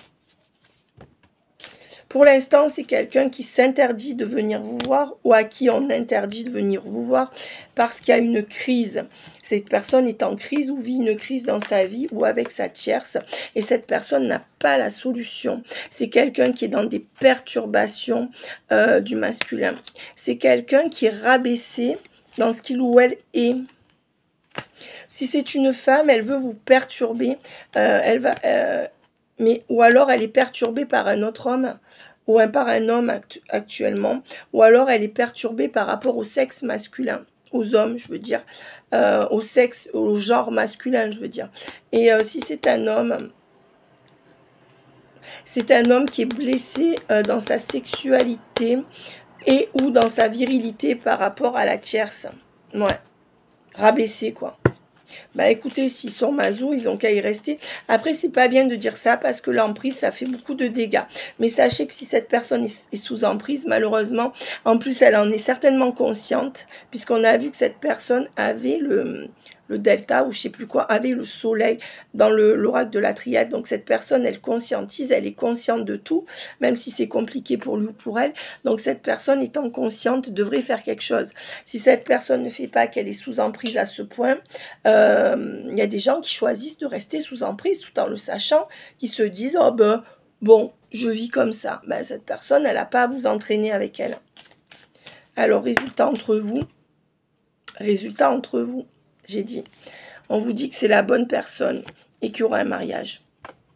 pour l'instant, c'est quelqu'un qui s'interdit de venir vous voir ou à qui on interdit de venir vous voir parce qu'il y a une crise. Cette personne est en crise ou vit une crise dans sa vie ou avec sa tierce et cette personne n'a pas la solution. C'est quelqu'un qui est dans des perturbations euh, du masculin. C'est quelqu'un qui est rabaissé dans ce qu'il ou elle est. Si c'est une femme, elle veut vous perturber. Euh, elle va, euh, mais ou alors elle est perturbée par un autre homme ou un, par un homme actuellement, ou alors elle est perturbée par rapport au sexe masculin, aux hommes, je veux dire, euh, au sexe, au genre masculin, je veux dire. Et euh, si c'est un homme, C'est un homme qui est blessé euh, dans sa sexualité et ou dans sa virilité par rapport à la tierce. Ouais. Rabaissé, quoi. Bah écoutez, s'ils sont maso, ils ont qu'à y rester. Après, c'est pas bien de dire ça parce que l'emprise, ça fait beaucoup de dégâts. Mais sachez que si cette personne est sous emprise, malheureusement, en plus, elle en est certainement consciente, puisqu'on a vu que cette personne avait le, le delta ou je sais plus quoi, avait le soleil dans l'oracle de la triade. Donc cette personne, elle conscientise, elle est consciente de tout, même si c'est compliqué pour lui ou pour elle. Donc cette personne étant consciente devrait faire quelque chose. Si cette personne ne fait pas qu'elle est sous emprise à ce point, euh, il y a des gens qui choisissent de rester sous emprise tout en le sachant, qui se disent, oh ben, bon, je vis comme ça. Ben, cette personne, elle n'a pas à vous entraîner avec elle. Alors, résultat entre vous, résultat entre vous j'ai dit. On vous dit que c'est la bonne personne et qu'il y aura un mariage.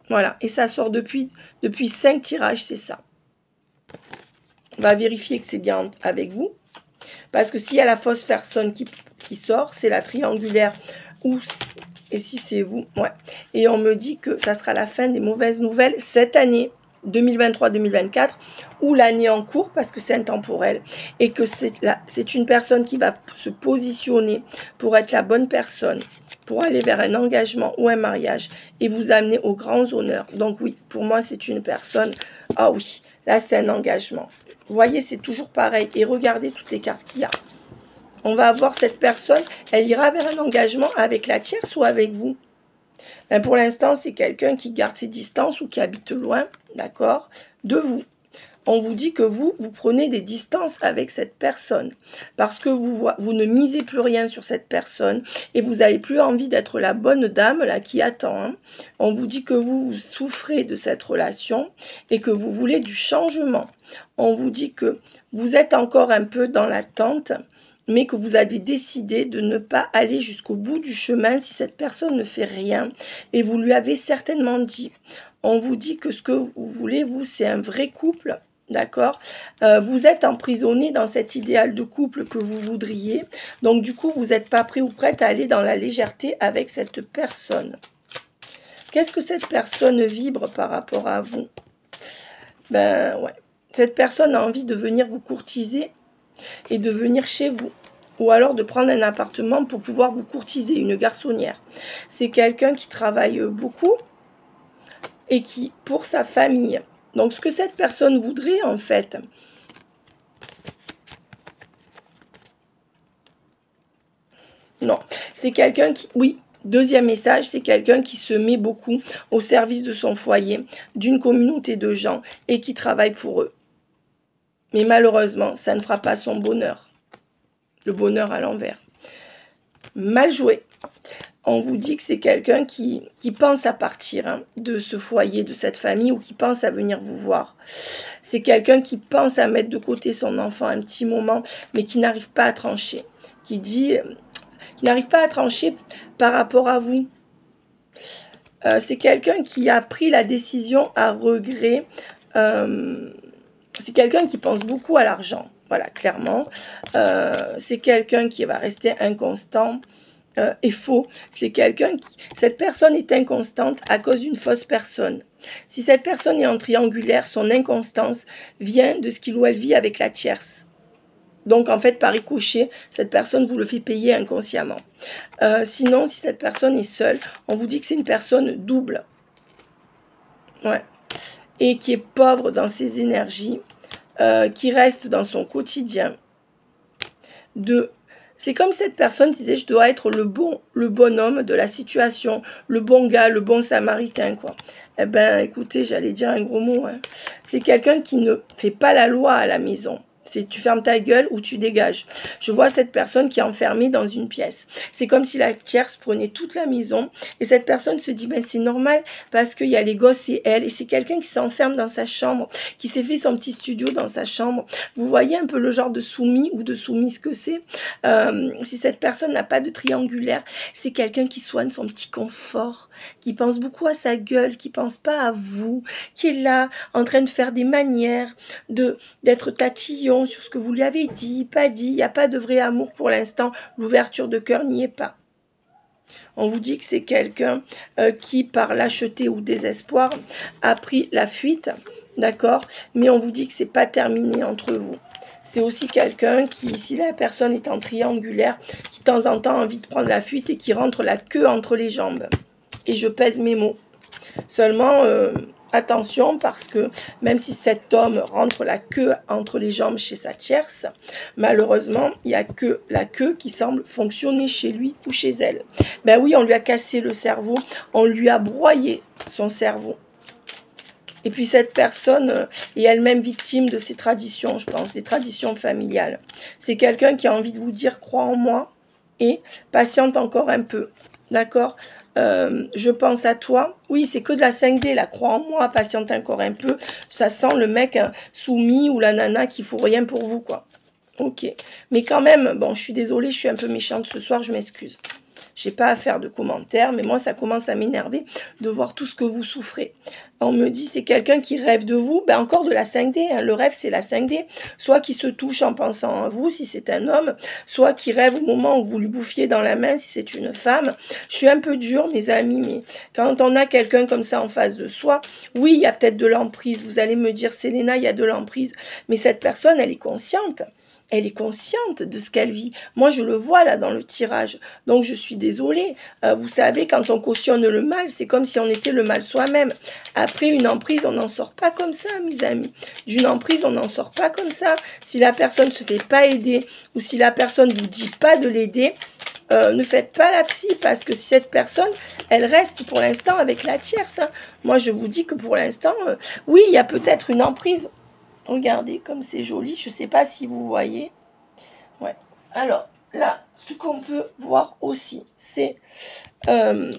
Voilà, et ça sort depuis, depuis cinq tirages, c'est ça. On va vérifier que c'est bien avec vous. Parce que s'il y a la fausse personne qui, qui sort, c'est la triangulaire ou et si c'est vous, ouais. Et on me dit que ça sera la fin des mauvaises nouvelles cette année. 2023-2024 ou l'année en cours parce que c'est intemporel et que c'est une personne qui va se positionner pour être la bonne personne pour aller vers un engagement ou un mariage et vous amener aux grands honneurs. Donc oui, pour moi c'est une personne, ah oui, là c'est un engagement. Voyez, c'est toujours pareil et regardez toutes les cartes qu'il y a. On va avoir cette personne, elle ira vers un engagement avec la tierce ou avec vous? Ben pour l'instant, c'est quelqu'un qui garde ses distances ou qui habite loin d'accord, de vous. On vous dit que vous, vous prenez des distances avec cette personne parce que vous, vous ne misez plus rien sur cette personne et vous n'avez plus envie d'être la bonne dame là qui attend. Hein. On vous dit que vous, vous souffrez de cette relation et que vous voulez du changement. On vous dit que vous êtes encore un peu dans l'attente mais que vous avez décidé de ne pas aller jusqu'au bout du chemin si cette personne ne fait rien. Et vous lui avez certainement dit, on vous dit que ce que vous voulez, vous, c'est un vrai couple. D'accord? Euh, Vous êtes emprisonné dans cet idéal de couple que vous voudriez. Donc, du coup, vous n'êtes pas prêt ou prête à aller dans la légèreté avec cette personne. Qu'est-ce que cette personne vibre par rapport à vous? Ben, ouais. Cette personne a envie de venir vous courtiser et de venir chez vous ou alors de prendre un appartement pour pouvoir vous courtiser, une garçonnière. C'est quelqu'un qui travaille beaucoup, et qui, pour sa famille. Donc, ce que cette personne voudrait, en fait, non, c'est quelqu'un qui, oui, Deuxième message, c'est quelqu'un qui se met beaucoup au service de son foyer, d'une communauté de gens et qui travaille pour eux. Mais malheureusement, ça ne fera pas son bonheur. Le bonheur à l'envers. Mal joué on vous dit que c'est quelqu'un qui, pense à partir hein, de ce foyer, de cette famille, ou qui pense à venir vous voir. C'est quelqu'un qui pense à mettre de côté son enfant un petit moment, mais qui n'arrive pas à trancher. Qui dit, qui n'arrive pas à trancher par rapport à vous. Euh, c'est quelqu'un qui a pris la décision à regret. Euh, c'est quelqu'un qui pense beaucoup à l'argent. Voilà, clairement. Euh, c'est quelqu'un qui va rester inconstant euh, est faux. C'est quelqu'un qui... Cette personne est inconstante à cause d'une fausse personne. Si cette personne est en triangulaire, son inconstance vient de ce qu'il ou elle vit avec la tierce. Donc, en fait, par ricochet, cette personne vous le fait payer inconsciemment. Euh, sinon, si cette personne est seule, on vous dit que c'est une personne double. Ouais. Et qui est pauvre dans ses énergies, euh, qui reste dans son quotidien de c'est comme cette personne disait, je dois être le bon, le bon homme de la situation, le bon gars, le bon samaritain, quoi. Eh ben, écoutez, j'allais dire un gros mot. Hein. C'est quelqu'un qui ne fait pas la loi à la maison. Tu fermes ta gueule ou tu dégages. Je vois cette personne qui est enfermée dans une pièce. C'est comme si la tierce prenait toute la maison et cette personne se dit ben c'est normal parce qu'il y a les gosses et elle et c'est quelqu'un qui s'enferme dans sa chambre, qui s'est fait son petit studio dans sa chambre. Vous voyez un peu le genre de soumis ou de soumise que c'est. Euh, si cette personne n'a pas de triangulaire, c'est quelqu'un qui soigne son petit confort, qui pense beaucoup à sa gueule, qui pense pas à vous, qui est là en train de faire des manières, de d'être tatillon sur ce que vous lui avez dit, pas dit. Il n'y a pas de vrai amour pour l'instant. L'ouverture de cœur n'y est pas. On vous dit que c'est quelqu'un euh, qui, par lâcheté ou désespoir, a pris la fuite, d'accord? Mais on vous dit que c'est pas terminé entre vous. C'est aussi quelqu'un qui, si la personne est en triangulaire, qui de temps en temps a envie de prendre la fuite et qui rentre la queue entre les jambes. Et je pèse mes mots. Seulement, euh, attention parce que même si cet homme rentre la queue entre les jambes chez sa tierce, malheureusement, il n'y a que la queue qui semble fonctionner chez lui ou chez elle. Ben oui, on lui a cassé le cerveau, on lui a broyé son cerveau. Et puis cette personne est elle-même victime de ces traditions, je pense, des traditions familiales. C'est quelqu'un qui a envie de vous dire crois en moi et patiente encore un peu. D'accord? Euh, je pense à toi. Oui, c'est que de la 5D, la croix en moi, patiente encore un peu. Ça sent le mec hein, soumis ou la nana qui fout rien pour vous, quoi. Ok. Mais quand même, bon, je suis désolée, je suis un peu méchante ce soir, je m'excuse. J'ai pas à faire de commentaires, mais moi, ça commence à m'énerver de voir tout ce que vous souffrez. On me dit, c'est quelqu'un qui rêve de vous. Ben, encore de la 5D. Hein. Le rêve, c'est la 5D. Soit qui se touche en pensant à vous, si c'est un homme. Soit qui rêve au moment où vous lui bouffiez dans la main, si c'est une femme. Je suis un peu dure, mes amis, mais quand on a quelqu'un comme ça en face de soi, oui, il y a peut-être de l'emprise. Vous allez me dire, Selena, il y a de l'emprise. Mais cette personne, elle est consciente elle est consciente de ce qu'elle vit. Moi, je le vois là dans le tirage. Donc, je suis désolée. Euh, vous savez, quand on cautionne le mal, c'est comme si on était le mal soi-même. Après une emprise, on n'en sort pas comme ça, mes amis. D'une emprise, on n'en sort pas comme ça. Si la personne ne se fait pas aider ou si la personne ne vous dit pas de l'aider, euh, ne faites pas la psy parce que cette personne, elle reste pour l'instant avec la tierce. Hein. Moi, je vous dis que pour l'instant, euh, oui, il y a peut-être une emprise. Regardez comme c'est joli. Je ne sais pas si vous voyez. Ouais. Alors, là, ce qu'on peut voir aussi, c'est... Euh,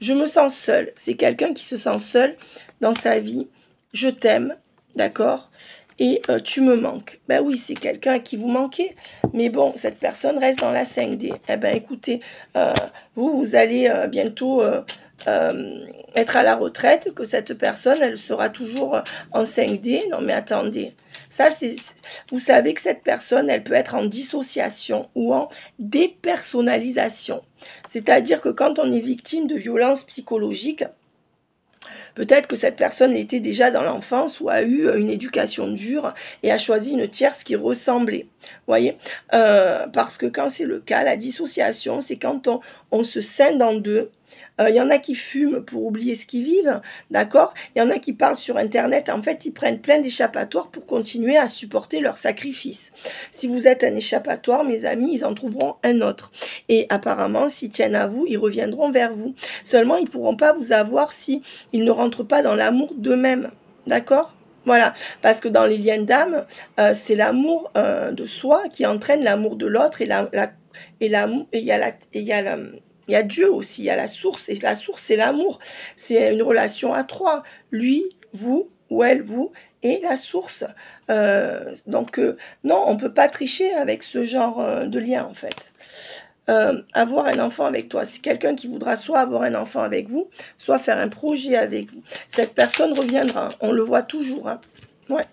je me sens seule. C'est quelqu'un qui se sent seul dans sa vie. Je t'aime, d'accord? Et euh, tu me manques. Ben oui, c'est quelqu'un qui vous manquez. Mais bon, cette personne reste dans la 5D. Eh ben écoutez, euh, vous, vous allez bientôt être à la retraite, que cette personne, elle sera toujours en 5D. Non, mais attendez. Ça, c'est, vous savez que cette personne, elle peut être en dissociation ou en dépersonnalisation. C'est-à-dire que quand on est victime de violences psychologiques, Peut-être que cette personne était déjà dans l'enfance ou a eu une éducation dure et a choisi une tierce qui ressemblait. Voyez? Euh, Parce que quand c'est le cas, la dissociation, c'est quand on, on se scinde en deux il euh, y en a qui fument pour oublier ce qu'ils vivent, d'accord? Il y en a qui parlent sur Internet. En fait, ils prennent plein d'échappatoires pour continuer à supporter leur sacrifice. Si vous êtes un échappatoire, mes amis, ils en trouveront un autre. Et apparemment, s'ils tiennent à vous, ils reviendront vers vous. Seulement, ils ne pourront pas vous avoir si ils ne rentrent pas dans l'amour d'eux-mêmes, d'accord? Voilà, parce que dans les liens d'âme, euh, c'est l'amour euh, de soi qui entraîne l'amour de l'autre et la, et et il y a et il y a la, il y a Dieu aussi, il y a la source, et la source, c'est l'amour. C'est une relation à trois. Lui, vous, ou elle, vous, et la source. Euh, donc, euh, non, on ne peut pas tricher avec ce genre euh, de lien, en fait. avoir un enfant avec toi, c'est quelqu'un qui voudra soit avoir un enfant avec vous, soit faire un projet avec vous. Cette personne reviendra, on le voit toujours. Hein. Ouais.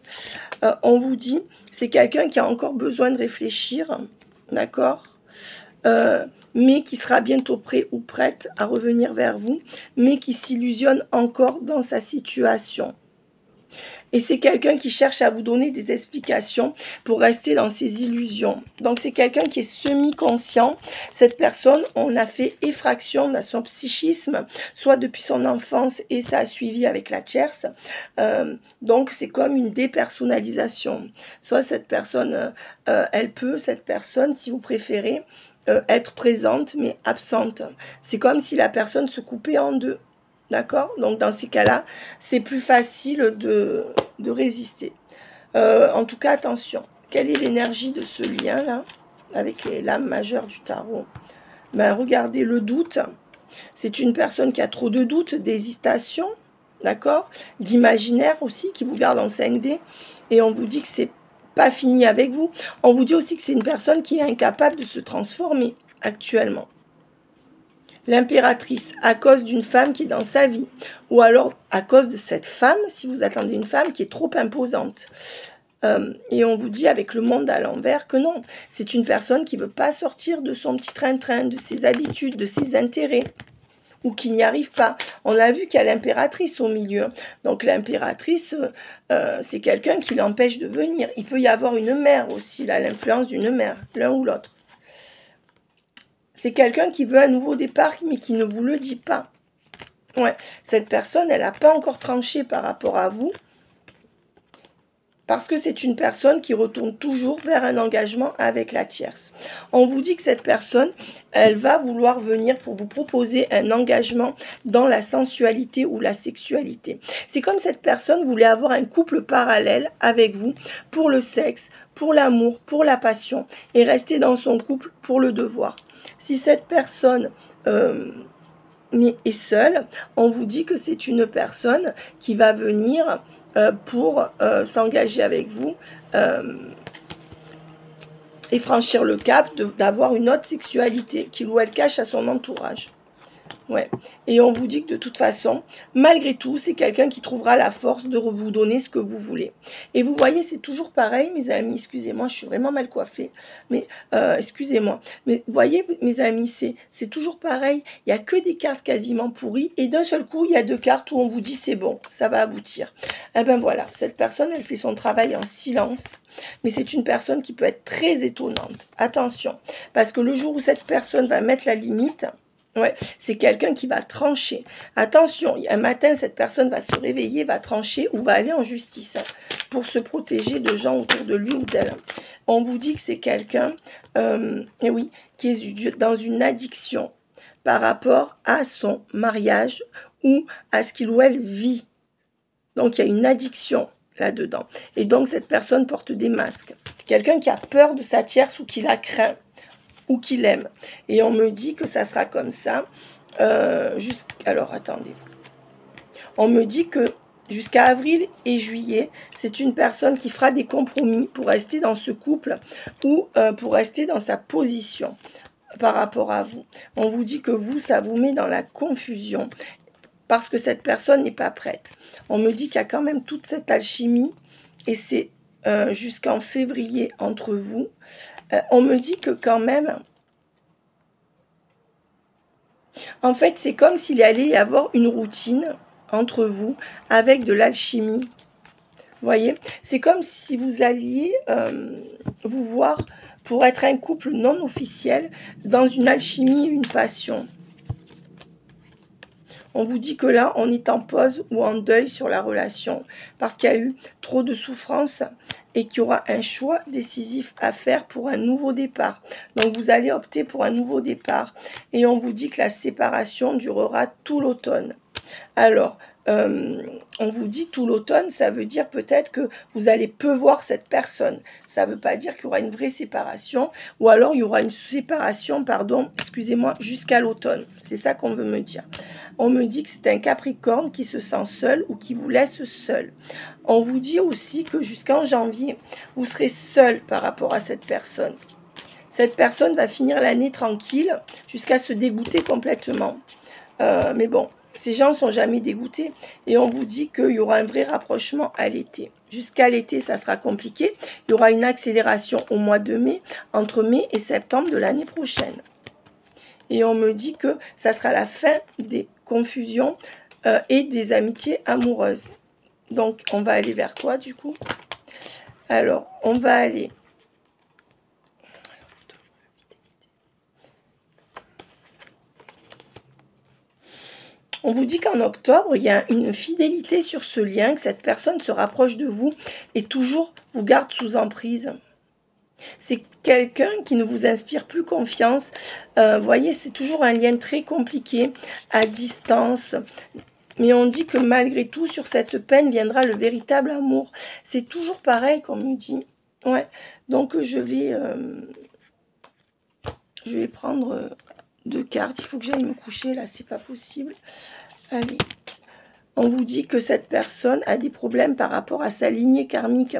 on vous dit, c'est quelqu'un qui a encore besoin de réfléchir, d'accord? Mais qui sera bientôt prêt ou prête à revenir vers vous, mais qui s'illusionne encore dans sa situation. Et c'est quelqu'un qui cherche à vous donner des explications pour rester dans ses illusions. Donc c'est quelqu'un qui est semi-conscient. Cette personne, on a fait effraction dans son psychisme, soit depuis son enfance et ça a suivi avec la tierce. Euh, donc c'est comme une dépersonnalisation. Soit cette personne, euh, elle peut, cette personne, si vous préférez, euh, être présente mais absente. C'est comme si la personne se coupait en deux. D'accord? Donc dans ces cas-là, c'est plus facile de, de résister. Euh, en tout cas, attention. Quelle est l'énergie de ce lien-là avec les lames majeures du tarot? Ben, Regardez le doute. C'est une personne qui a trop de doutes, d'hésitation, d'accord? D'imaginaire aussi, qui vous garde en 5D. Et on vous dit que c'est pas fini avec vous. On vous dit aussi que c'est une personne qui est incapable de se transformer actuellement. L'impératrice, à cause d'une femme qui est dans sa vie, ou alors à cause de cette femme, si vous attendez une femme qui est trop imposante. Euh, et on vous dit avec le monde à l'envers que non, c'est une personne qui veut pas sortir de son petit train-train, de ses habitudes, de ses intérêts ou qui n'y arrive pas. On a vu qu'il y a l'impératrice au milieu. Donc l'impératrice, euh, c'est quelqu'un qui l'empêche de venir. Il peut y avoir une mère aussi, là, l'influence d'une mère, l'un ou l'autre. C'est quelqu'un qui veut un nouveau départ, mais qui ne vous le dit pas. Ouais, cette personne, elle n'a pas encore tranché par rapport à vous. Parce que c'est une personne qui retourne toujours vers un engagement avec la tierce. On vous dit que cette personne, elle va vouloir venir pour vous proposer un engagement dans la sensualité ou la sexualité. C'est comme cette personne voulait avoir un couple parallèle avec vous pour le sexe, pour l'amour, pour la passion et rester dans son couple pour le devoir. Si cette personne euh, est seule, on vous dit que c'est une personne qui va venir pour euh, s'engager avec vous et franchir le cap d'avoir une autre sexualité qu'il ou elle cache à son entourage. Ouais. Et on vous dit que de toute façon, malgré tout, c'est quelqu'un qui trouvera la force de vous donner ce que vous voulez. Et vous voyez, c'est toujours pareil, mes amis. Excusez-moi, je suis vraiment mal coiffée. Mais euh, excusez-moi. Mais vous voyez, mes amis, c'est toujours pareil. Il y a que des cartes quasiment pourries. Et d'un seul coup, il y a deux cartes où on vous dit c'est bon, ça va aboutir. Eh ben voilà, cette personne, elle fait son travail en silence. Mais c'est une personne qui peut être très étonnante. Attention, parce que le jour où cette personne va mettre la limite, Ouais, c'est quelqu'un qui va trancher. Attention, un matin, cette personne va se réveiller, va trancher ou va aller en justice hein, pour se protéger de gens autour de lui ou d'elle. On vous dit que c'est quelqu'un, euh, et oui, qui est dans une addiction par rapport à son mariage ou à ce qu'il ou elle vit. Donc, il y a une addiction là-dedans. Et donc, cette personne porte des masques. C'est quelqu'un qui a peur de sa tierce ou qui la craint ou qu'il aime. Et on me dit que ça sera comme ça. Euh, Alors attendez. On me dit que jusqu'à avril et juillet, c'est une personne qui fera des compromis pour rester dans ce couple ou euh, pour rester dans sa position par rapport à vous. On vous dit que vous, ça vous met dans la confusion parce que cette personne n'est pas prête. On me dit qu'il y a quand même toute cette alchimie et c'est euh, jusqu'en février entre vous. Euh, on me dit que quand même, en fait, c'est comme s'il allait y avoir une routine entre vous avec de l'alchimie. Voyez C'est comme si vous alliez euh, vous voir pour être un couple non officiel dans une alchimie, une passion. On vous dit que là, on est en pause ou en deuil sur la relation parce qu'il y a eu trop de souffrance et qu'il y aura un choix décisif à faire pour un nouveau départ. Donc vous allez opter pour un nouveau départ et on vous dit que la séparation durera tout l'automne. Alors, euh, on vous dit tout l'automne, ça veut dire peut-être que vous allez peu voir cette personne. Ça ne veut pas dire qu'il y aura une vraie séparation, ou alors il y aura une séparation, pardon, excusez-moi, jusqu'à l'automne. C'est ça qu'on veut me dire. On me dit que c'est un Capricorne qui se sent seul ou qui vous laisse seul. On vous dit aussi que jusqu'en janvier, vous serez seul par rapport à cette personne. Cette personne va finir l'année tranquille jusqu'à se dégoûter complètement. Euh, mais bon, ces gens sont jamais dégoûtés et on vous dit qu'il y aura un vrai rapprochement à l'été. Jusqu'à l'été, ça sera compliqué. Il y aura une accélération au mois de mai, entre mai et septembre de l'année prochaine. Et on me dit que ça sera la fin des confusions euh, et des amitiés amoureuses. Donc, on va aller vers quoi du coup? Alors, on va aller On vous dit qu'en octobre, il y a une fidélité sur ce lien, que cette personne se rapproche de vous et toujours vous garde sous emprise. C'est quelqu'un qui ne vous inspire plus confiance. Euh, voyez, c'est toujours un lien très compliqué, à distance. Mais on dit que malgré tout, sur cette peine viendra le véritable amour. C'est toujours pareil qu'on me dit. Ouais. Donc je vais, euh, je vais prendre deux cartes. Il faut que j'aille me coucher là, c'est pas possible. Allez. On vous dit que cette personne a des problèmes par rapport à sa lignée karmique.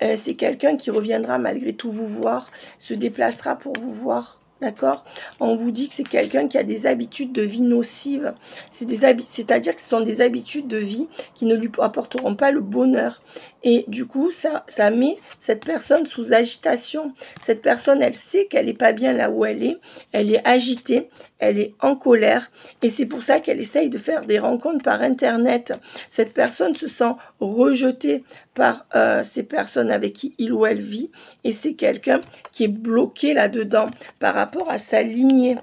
Euh, c'est quelqu'un qui reviendra malgré tout vous voir, se déplacera pour vous voir. D'accord? On vous dit que c'est quelqu'un qui a des habitudes de vie nocives. C'est-à-dire que ce sont des habitudes de vie qui ne lui apporteront pas le bonheur Et du coup, ça, met cette personne sous agitation. Cette personne, elle sait qu'elle n'est pas bien là où elle est. Elle est agitée, elle est en colère. Et c'est pour ça qu'elle essaye de faire des rencontres par Internet. Cette personne se sent rejetée par euh, ces personnes avec qui il ou elle vit. Et c'est quelqu'un qui est bloqué là-dedans par rapport à sa lignée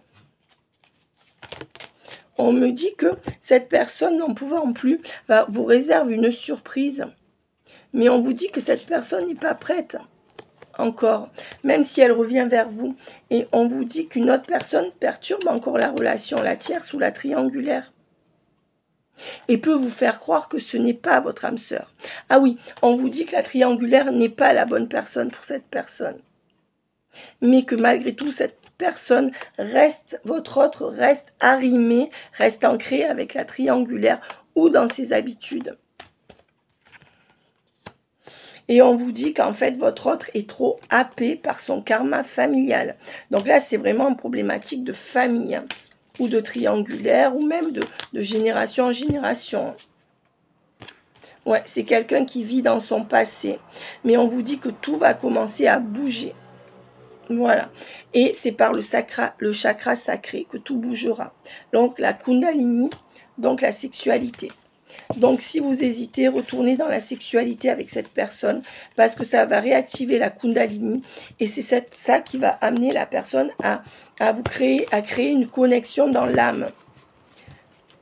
on me dit que cette personne, n'en pouvant plus, va vous réserve une surprise. Mais on vous dit que cette personne n'est pas prête encore, même si elle revient vers vous. Et on vous dit qu'une autre personne perturbe encore la relation, la tierce ou la triangulaire. Et peut vous faire croire que ce n'est pas votre âme sœur. Ah oui, on vous dit que la triangulaire n'est pas la bonne personne pour cette personne. Mais que malgré tout, cette personne reste, votre autre reste arrimé, reste ancré avec la triangulaire ou dans ses habitudes. Et on vous dit qu'en fait, votre autre est trop happé par son karma familial. Donc là, c'est vraiment une problématique de famille, hein, ou de triangulaire, ou même de, génération en génération. Ouais, c'est quelqu'un qui vit dans son passé. Mais on vous dit que tout va commencer à bouger. Voilà. Et c'est par le, sacra, le chakra sacré que tout bougera. Donc la kundalini, donc la sexualité. Donc si vous hésitez, retournez dans la sexualité avec cette personne parce que ça va réactiver la kundalini et c'est ça qui va amener la personne à, vous créer, à créer une connexion dans l'âme.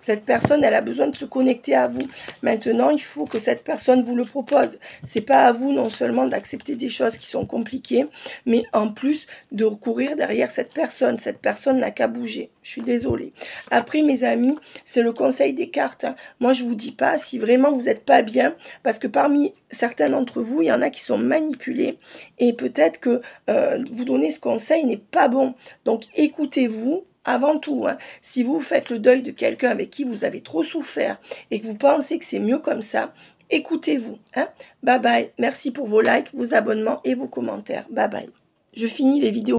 Cette personne, elle a besoin de se connecter à vous. Maintenant, il faut que cette personne vous le propose. C'est pas à vous non seulement d'accepter des choses qui sont compliquées, mais en plus de recourir derrière cette personne. Cette personne n'a qu'à bouger. Je suis désolée. Après, mes amis, c'est le conseil des cartes. Hein. Moi, je vous dis pas si vraiment vous n'êtes pas bien, parce que parmi certains d'entre vous, il y en a qui sont manipulés et peut-être que euh, vous donner ce conseil n'est pas bon. Donc, écoutez-vous avant tout, hein, si vous faites le deuil de quelqu'un avec qui vous avez trop souffert et que vous pensez que c'est mieux comme ça, écoutez-vous. Hein. Bye bye. Merci pour vos likes, vos abonnements et vos commentaires. Bye bye. Je finis les vidéos.